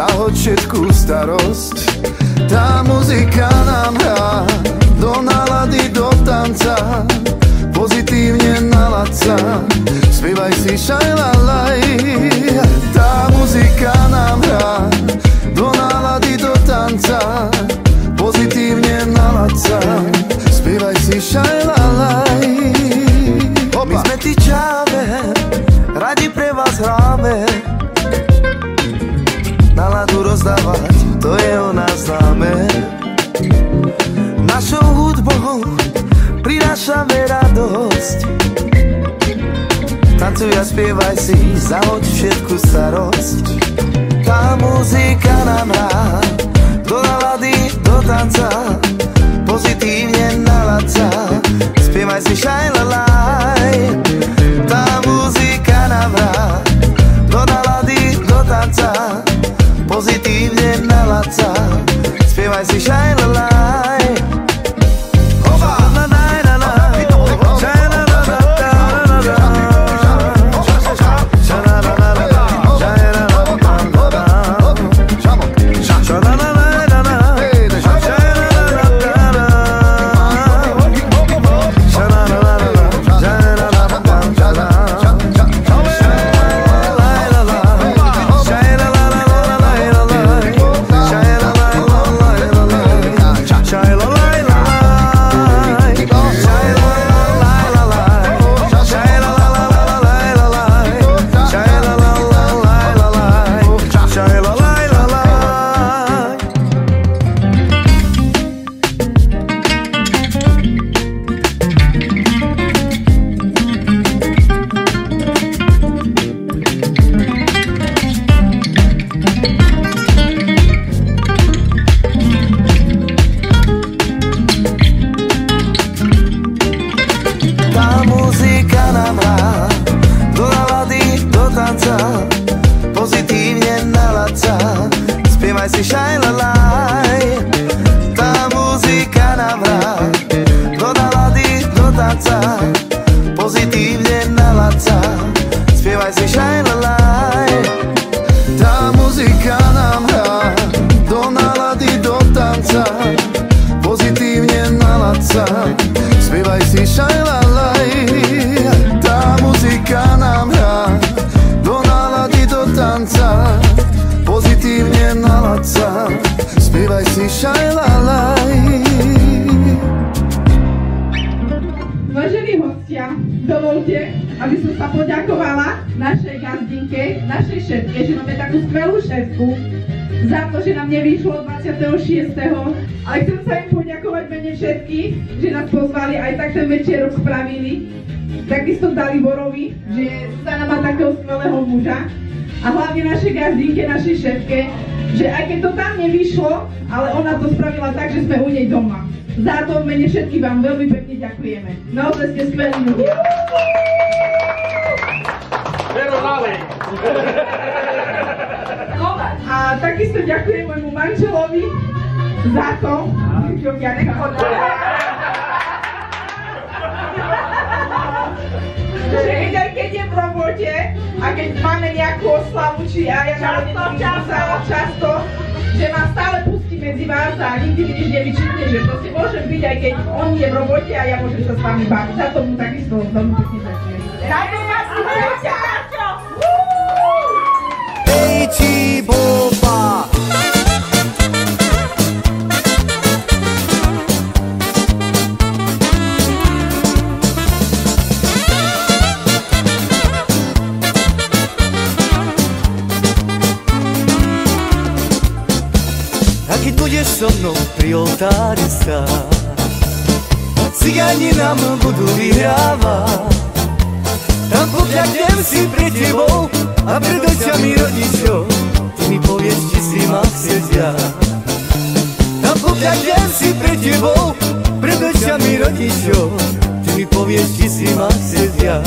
Zahoď všetkú starosť. Tá muzika nám hrá do nálady, do tanca. Pozitívne nalad sa Spievaj si šajlalaj Tancuj a spievaj si, zahoď všetku starosť. Tá muzika nám hrá Do nalady, do tanca Pozitívne nalad sa Spievaj si šajlalaj Tá muzika nám hrá Do nalady, do tanca Pozitívne nalad sa Spievaj si šajlalaj našej gazdinke, našej šéfke, že máme takú skvelú šéfku, za to, že nám nevyšlo 26. Ale chcem sa im poďakovať mene všetkých, že nás pozvali, aj tak ten večerok spravili. Takisto Daliborovi, že Zuzana má takého skvelého muža. A hlavne našej gazdinke, našej šéfke, že aj keď to tam nevyšlo, ale ona to spravila tak, že sme u nej doma. Za to v mene všetkých vám veľmi pekne ďakujeme. Naozaj ste skvelí ľudia. A takisto ďakujem môjmu manželovi za to, čo ja že keď aj keď je v robote a keď máme nejakú oslavu, či aj ja často, často, často, že ma stále pustí medzi vás a nikdy mi nič nevyčítne, že to si môžem byť, aj keď on je v robote a ja môžem sa s vami baviť. Za to mu takisto veľmi pekne ďakujem. Boba A keď budeš so mnou pri oltári stáť Cigáni nám budú vyhrávať. Tam pokiaľ si pre tebou A pred očami rodičov mi povieš, či si ma chcieť ja. Tam pokiaľ si pre tebou Pred očami rodičov Ty mi povieš, či si ma chcieť ja.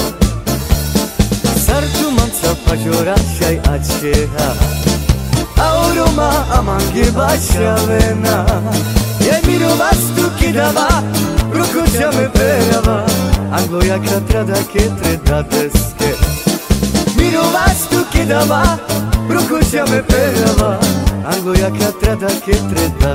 Sartu mám sa pažorašaj a čeha. Auroma amange bašavena Je mirova stuki dava Prokočame perava Angloja katrada ketre da deske. Mirova kidava, brukuća me pedava, ango jaka trada, kitre da.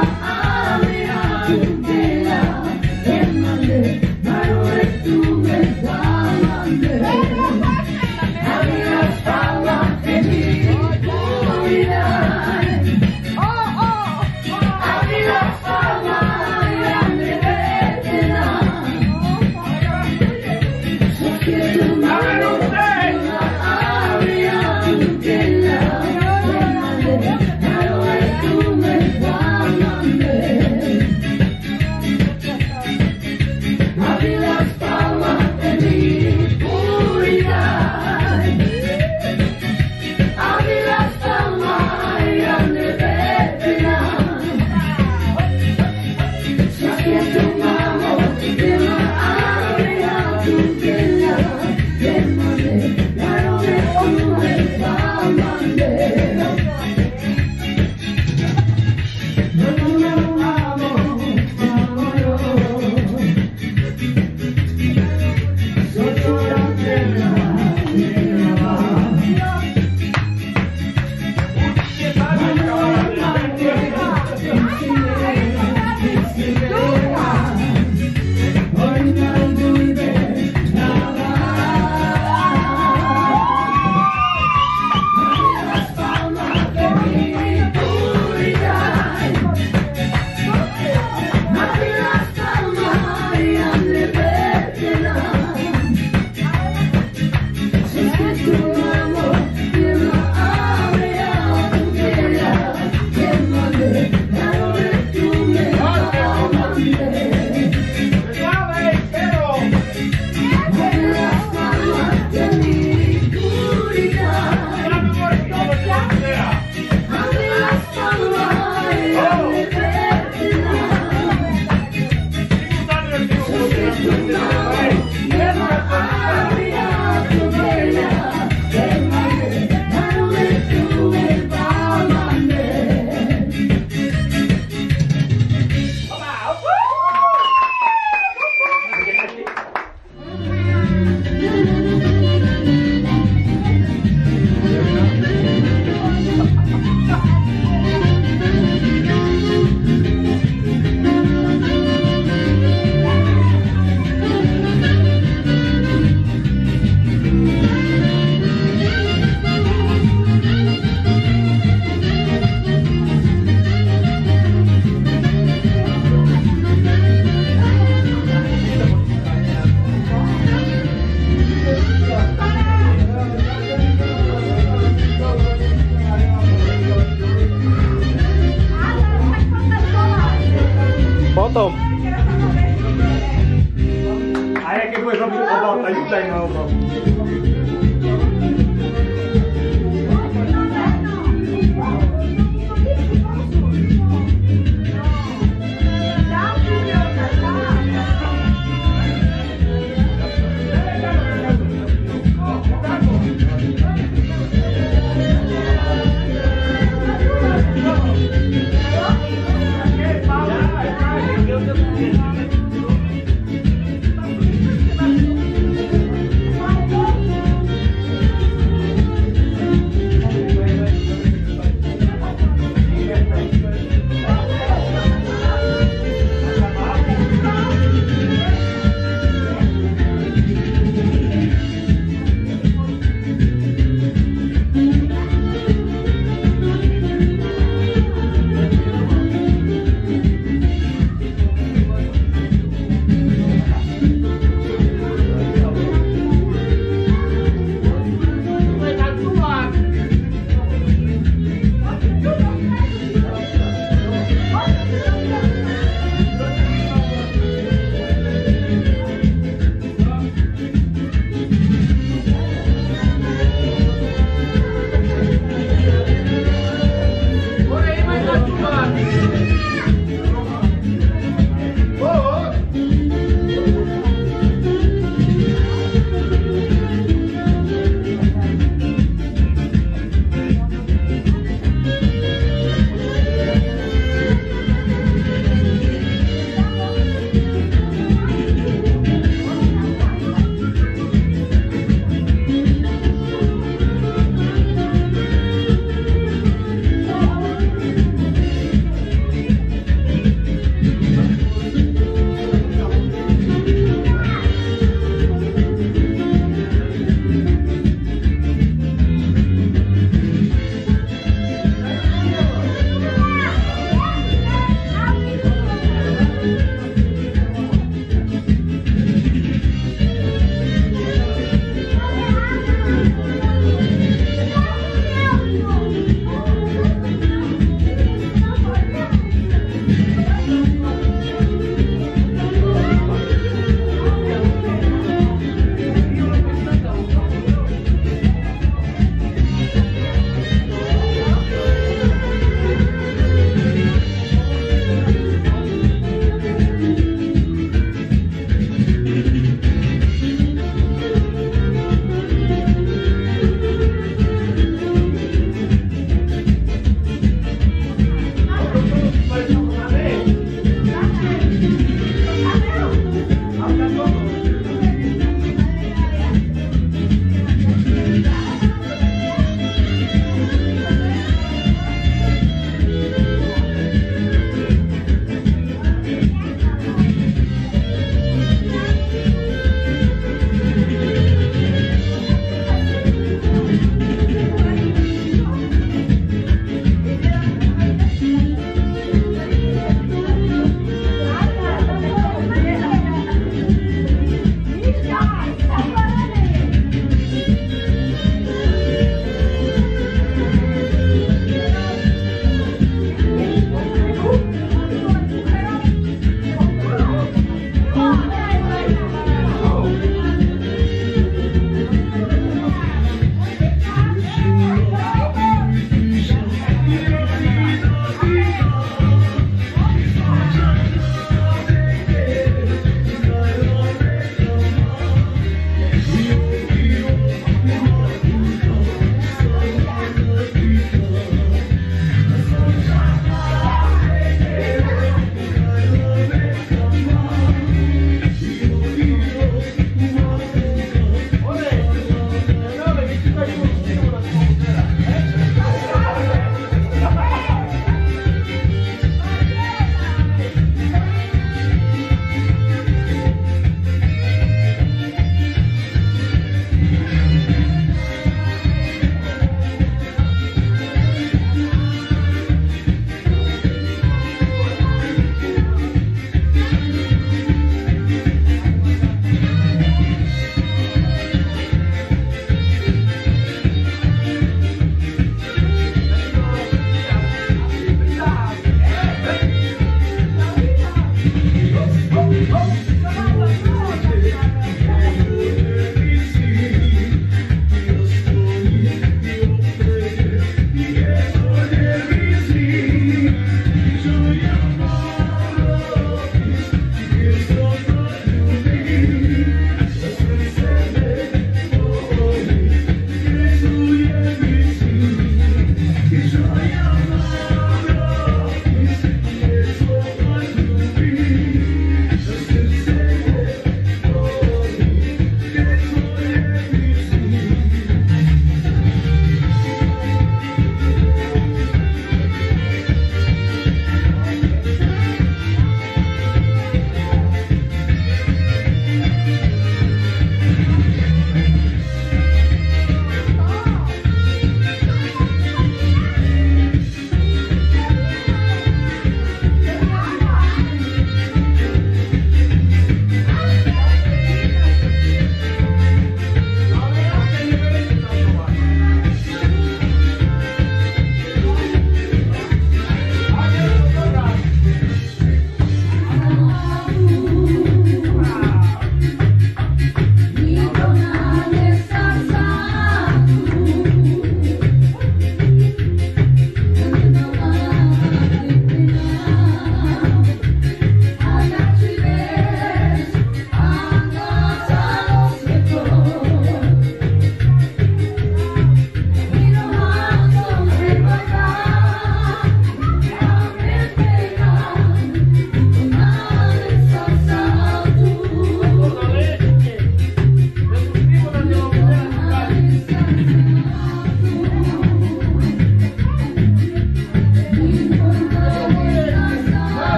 Oh,